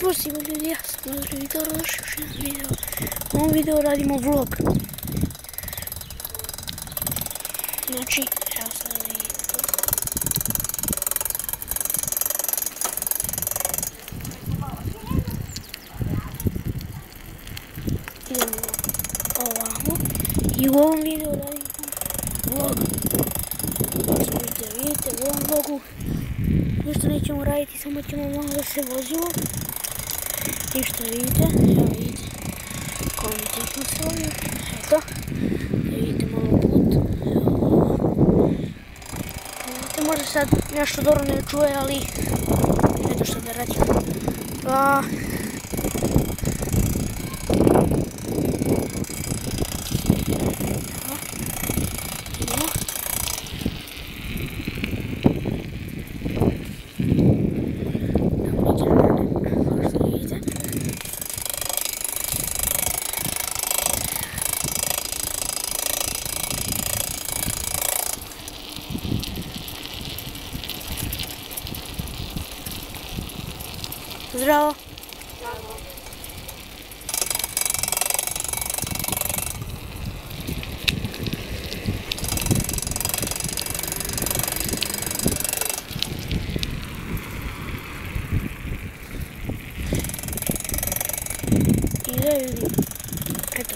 Pozdrav ljudi, ja sam Mazur i dobrodošli u još jedan video. U ovom videu radimo vlog. Znači, evo sad vidite. Idemo ovamo. I u ovom radimo vlog. Što vidite, vidite u ovom vlogu ništa nećemo raditi, samo ćemo malo da se vozimo. Ništa vidite, evo vidite. Kvalitetno se vozimo. Eto, vidite malo put. Evo. Vidite, možda sad nešto dobro ne čuje, ali eto što da radim. Pa, idemo. Kao što vidite. Zdravo. Da vidim. Eto.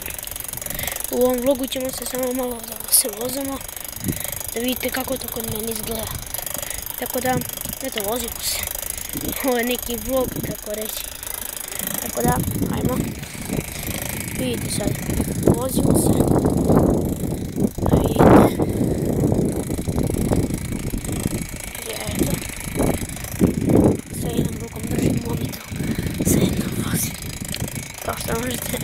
U ovom vlogu ćemo se samo malo da se vozamo. Da vidite kako to kod mene izgleda. Tako da, eto, vozimo se. Ovo je neki vlog, tako reći. Tako da, ajmo. Vidite sad, vozimo se. Vidite. I eto. Sa jednom rukom držim mobitel. Sa jednom vozim. Kao što možete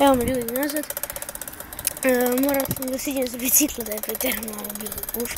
Я умрю и назад. Морок не досидит, запретит, когда я потерял, убил уши.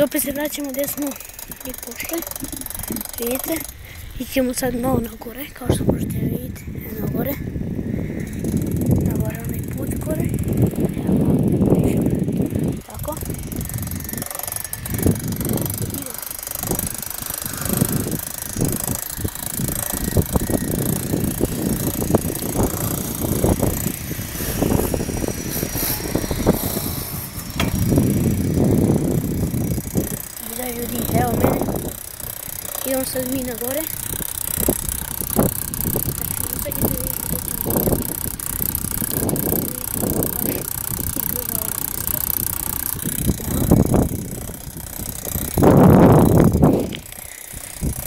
Znači opet se vraćamo gdje smo i pošli. Vidite, ićemo sad malo na gore, kao što možete essas minas agora.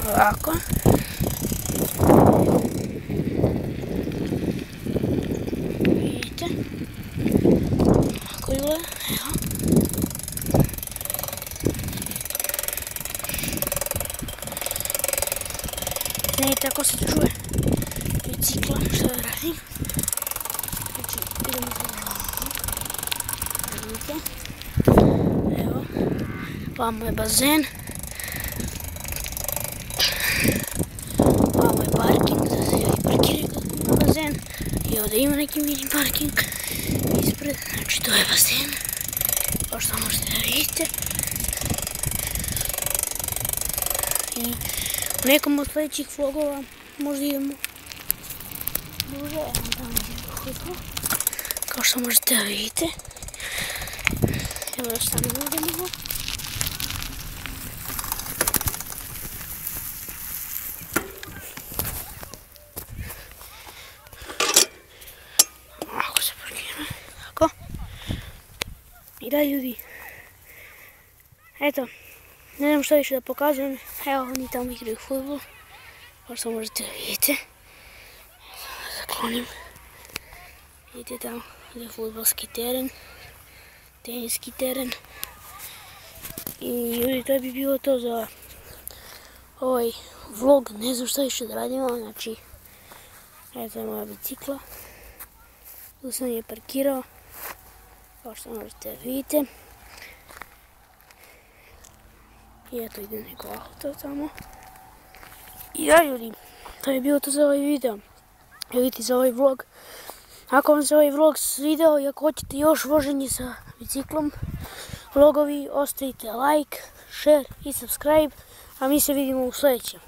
Coloca. Bicikla, što da radim. Znači, idemo za. Evo. Vamo je bazen. Vamo je parking, da se i parkiraju na bazen. I ovdje ima neki mini parking ispred. Znači, to je bazen. Kao što možete da vidite. I u nekom od sljedećih vlogova možda idemo duwen en dan goed hoor. Kost om eens te weten. En we staan nu de nieuwe. Да, ljudi. Eto, ne znam što više da pokazujem. Evo, oni tamo igraju futbol. Što možete vidjeti. Zaklonim. Vidite tamo je futbolski teren. Teniski teren. I ljudi to bi bilo to za ovaj vlog. Ne znam što više da radimo. Znači, eto je moja bicikla. Tu sam je parkirao. Kao što možete vidjeti. I eto ide neko auto tamo. I da ljudi, to je bilo to za ovaj video. Vidite za ovaj vlog. Ako vam se ovaj vlog svideo i ako hoćete još voženje sa biciklom, vlogovi, ostavite like, share i subscribe. A mi se vidimo u sljedećem.